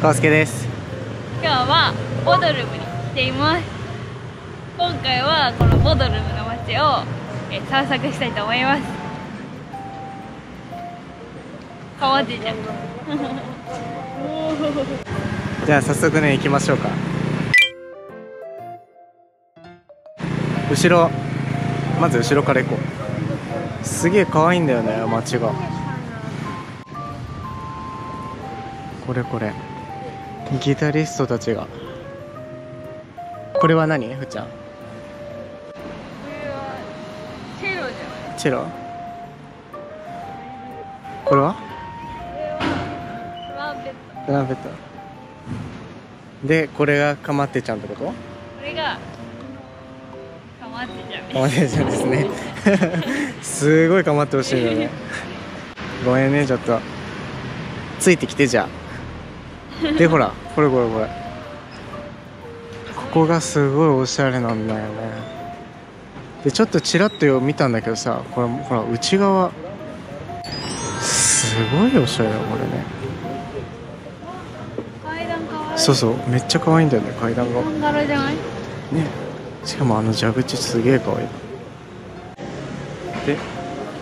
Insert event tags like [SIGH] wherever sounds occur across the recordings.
川介です。今日はボドルムに来ています。今回はこのボドルムの街をえ散策したいと思います。かわじいじゃん。[LAUGHS] じゃあ早速ね行きましょうか。後ろまず後ろから行こう。すげえ可愛いんだよね街が。これこれギタリストたちが。これは何？ふーちゃん。これはチェロ。じゃないチェロこれは？これはトランペット。トランペットでこれがかまってちゃんってこと？これがかまってちゃんかまってちゃんですね。[LAUGHS] すごいかまってほしいよね。ごめんねちょっと。ついてきてじゃあ。でほらこれこれこれ。ここがすごいおしゃれなんだよね。でちょっとちらっとよ見たんだけどさこれほら内側。すごいおしゃれだよこれね。階段かわいい。そうそうめっちゃ可愛いんだよね階段が。バンガロじゃない？ね。しかもあの蛇口すげえ可愛い。で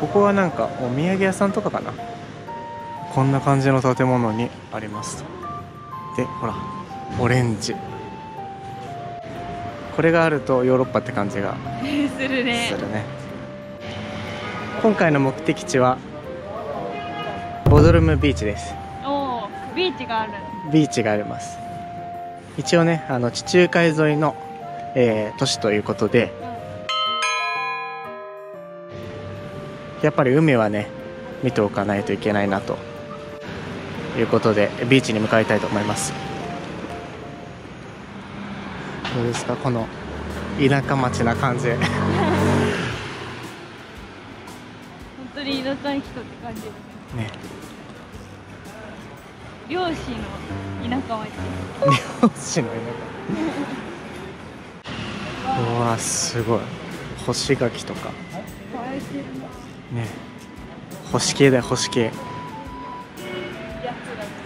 ここはなんかお土産屋さんとかかな。こんな感じの建物にありますとでほらオレンジ。これがあるとヨーロッパって感じが [LAUGHS] するね。するね。今回の目的地はボドルムビーチです。おおビーチがある。ビーチがあります。一応ねあの地中海沿いの、えー都市ということでやっぱり海はね見ておかないといけないなということでビーチに向かいたいと思います。どうですか？この田舎町な感じ。本当に田舎の人って感じるね。ね。漁師の田舎町。[LAUGHS] 漁師の田舎。うわすごい。干し柿とか。ね。干し系だよ干し系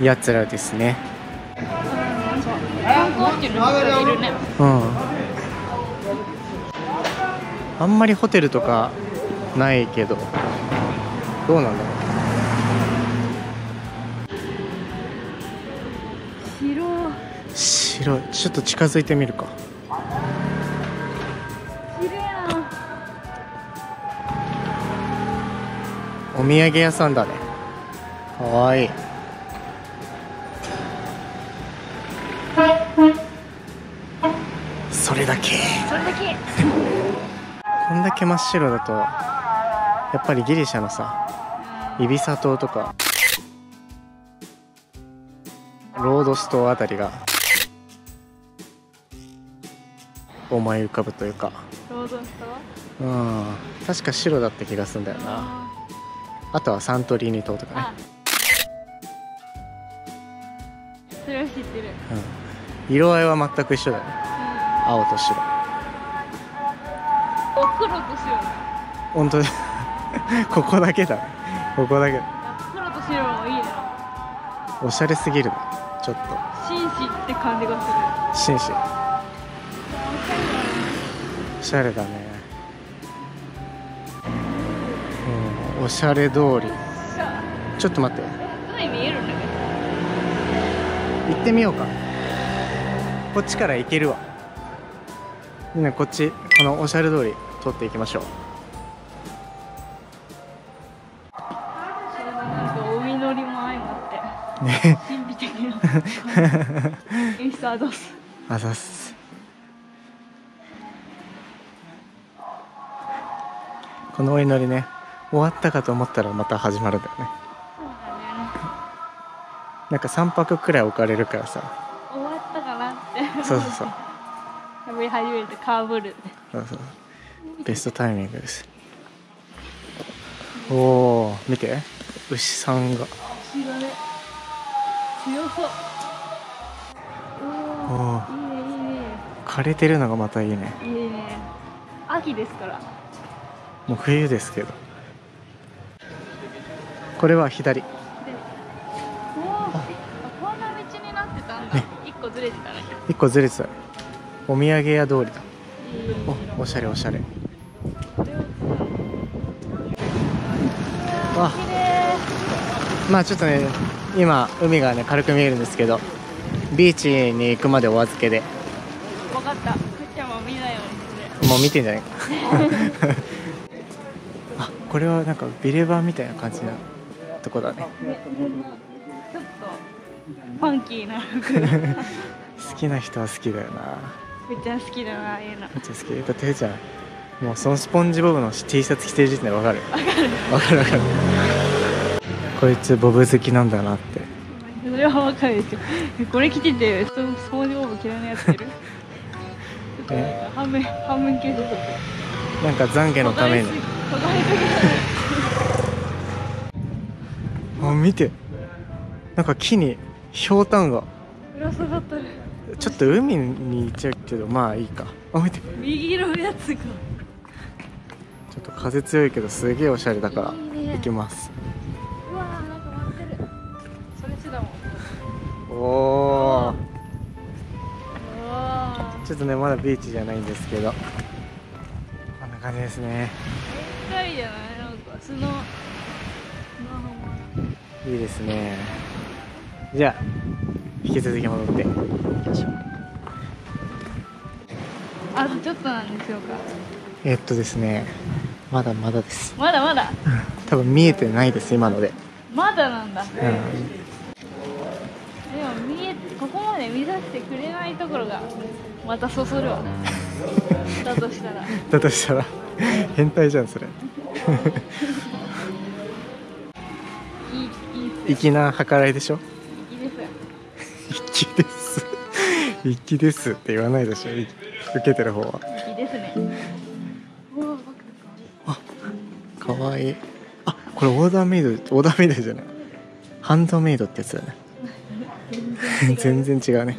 やつらですね。観光地の人いるねうん。あんまりホテルとかないけどどうなんだろう。白。いちょっと近づいてみるか。綺麗なお土産屋さんだね。かわいいそれだけそれだけこんだけ真っ白だとやっぱりギリシャのさイビサ島とかロードス島あたりが思い浮かぶというか。ロードストうん。確か白だった気がするんだよな。ああとはサントリーニ島とかね。あ。それは知ってる。うん、色合いは全く一緒だよね。うん。青と白お黒と白本当に。[LAUGHS] ここだけだ。ねここだけ。黒と白もいいね。おしゃれすぎるねちょっと。紳士って感じがす紳士。おしゃれだね。うんおしゃれ通り。るちょっと待って。海見えるんだけど。行ってみようか。こっちから行けるわ。みんなこっち。このおしゃれ通り通っていきましょう。りも相まってね。神秘的な。演出アドスあざっす。このお祈りね終わったかと思ったらまた始まるんだよね。なんか3泊くらい置かれるからさ。終わったかなって。そうそうそう。[LAUGHS] 喋り始めてかぶるそうそうベストタイミングです。おお見て。牛さんが。血がね。強そう。おおいいねいいね。枯れてるのがまたいいね。いいね。秋ですから。もう冬ですけど。これは左。でおおあこんな道になって個ずれてたね一個ずれてた。お土産屋通りだ。おおしゃれおしゃれあ。綺麗まあちょっとね今海がね軽く見えるんですけどビーチに行くまでお預けで。分かった。くっちゃんも見ないようにすもう見てんじゃないか。[LAUGHS] あこれはなんかビレバンみたいな感じなとこだね。るちょっとファンキーな [LAUGHS] 好きな人は好きだよな。めっちゃ好きだなああいうの。めっちゃ好き。だってじゃんもうそのスポンジボブの T シャツ着てる時点でわかる。わかるわかる。わかるこいつボブ好きなんだなって。それは分かるでしょこれ着ててそのスポンジボブ嫌いなやついる。[LAUGHS] ちょっとなんか半分半分消すなんか懺悔のために。あ見て。なんか木にひょうたんが。ぶら下がってる。ちょっと海に行っちゃうけどまあいいか。あ見て。ち右のやつがょっと風強いけどすげえおしゃれだからいいね。行きます。うわーなんか待ってる。それちだも。んおおちょっとねまだビーチじゃないんですけど。こんな感じですね。深いいですね。じゃあ引き続き戻って。行きましょ。うあとちょっとなんですよか。えっとですねまだまだです。まだまだ。多分見えてないです今ので。まだなんだ、うん。でも見えここまで見させてくれないところがまたそそるわ。だとしたら。だとしたら。変態じゃんそれ。粋な計らいでしょ？粋です粋です。[LAUGHS] って言わないでしょ。い受けてる方は。いいですね [LAUGHS] かわいい。あこれオーダーメイドオーダーメイドじゃない。ハンドメイドってやつだね。全然違う。ね。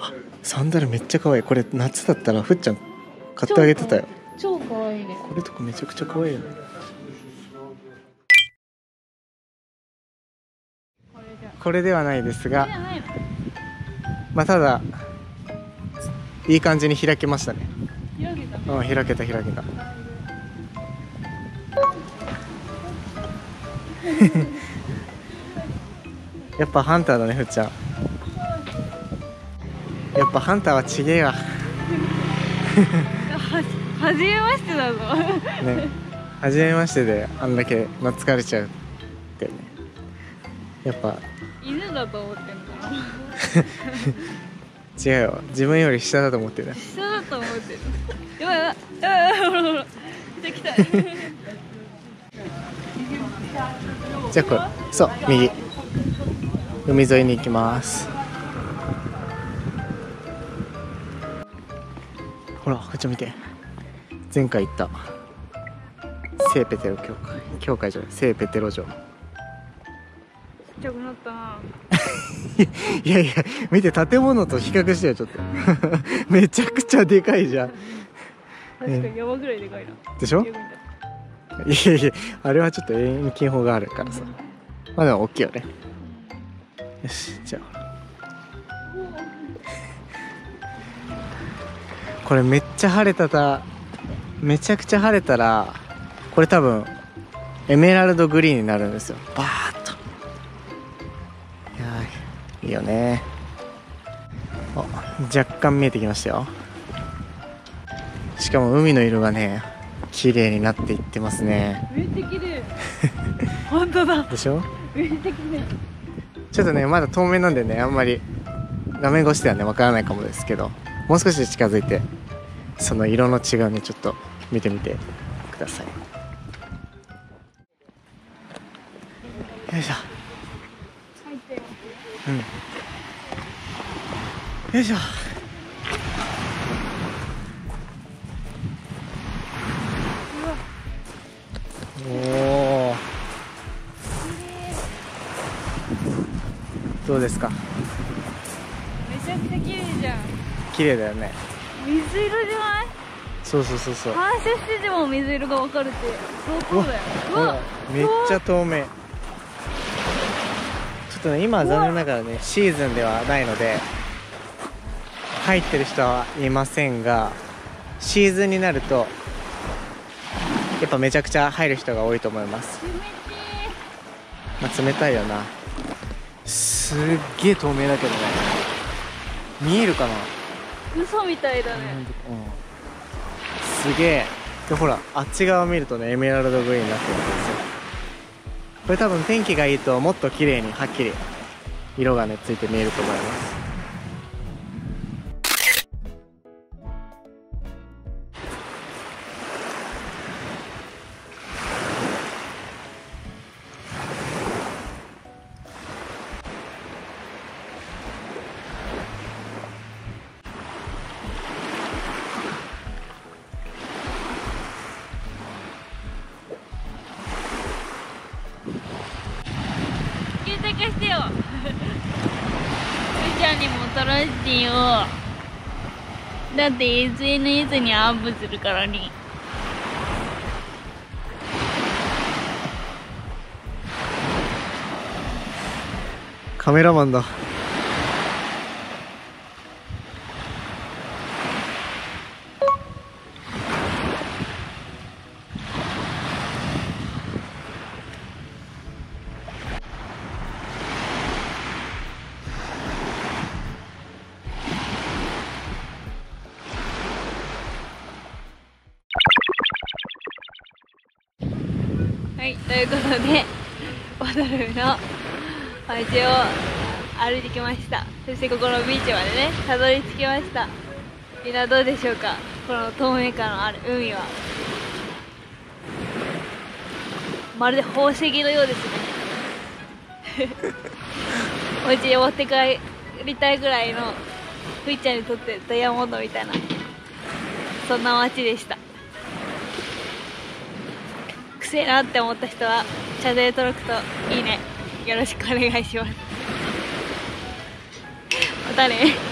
あサンダルめっちゃかわいい。これ夏だったらふっちゃん買ってあげてたよ。超かわいいね。これとかめちゃくちゃかわいいよね。これではないですこがまあただいい感じに開けましたね。広げた。ねうん開けた開けた [LAUGHS] やっぱハンターだねふっちゃん。やっぱハンターはちげえわ。ははじめましてだぞ。[LAUGHS] ね。初めましてであんだけ懐かれちゃうってね。やっぱ。犬だと思ってんの [LAUGHS] 違うよ。自分より下だと思ってる。ね下だと思ってる。やばいやばい。やばいほらほら。来た来たじゃあこれそう右。海沿いに行きます。ほらこっち見て。前回行った。聖ペテロ教会。教会じゃない。聖ペテロ城。ちっちゃくなったな。[LAUGHS] いやいや見て建物と比較してよちょっと。[LAUGHS] めちゃくちゃでかいじゃん。確かに山ぐらいでかいな。でしょ？いやいやあれはちょっと遠近法があるからさ。まあでも大きいよね。よしじゃあ。これめっちゃ晴れたらめちゃくちゃ晴れたらこれ多分エメラルドグリーンになるんですよ。バーッと。いやいいよね。あ若干見えてきましたよ。しかも海の色がね綺麗になっていってますね。めっちゃ綺麗本当だ。でしょ？めっちゃ綺麗ちょっとねまだ透明なんでねあんまり画面越しではねわからないかもですけどもう少し近づいてその色の違うねちょっと見てみてください。よいしょ。入ってようん。よいしょですか？めちゃくちゃ綺麗じゃん。綺麗だよね。水色じゃない？そうそうそうそう。反射してても水色が分かるって。相当だよ。めっちゃ透明。ちょっとね今は残念ながらねシーズンではないので入ってる人はいませんがシーズンになるとやっぱめちゃくちゃ入る人が多いと思います、冷てまあ、冷たいよなすっげえ透明だけどね。見えるかな？ー嘘みたいだね。うん。すげえ。でほらあっち側見るとねエメラルドグリーンになってるんですよ。これ多分天気がいいともっと綺麗にはっきり色がねついて見えると思います貸してよ。うーちゃんにも撮らせてよ。だって SNS にアップするからに。カメラマンだ。はいということでボドルムの街を歩いてきました。そしてここのビーチまでねたどり着きました。みんなどうでしょうか？この透明感のある海は。まるで宝石のようですね。[LAUGHS] お家に持って帰りたいぐらいのふいちゃんにとってダイヤモンドみたいなそんな街でしたせえなって思った人はチャンネル登録といいねよろしくお願いします。またね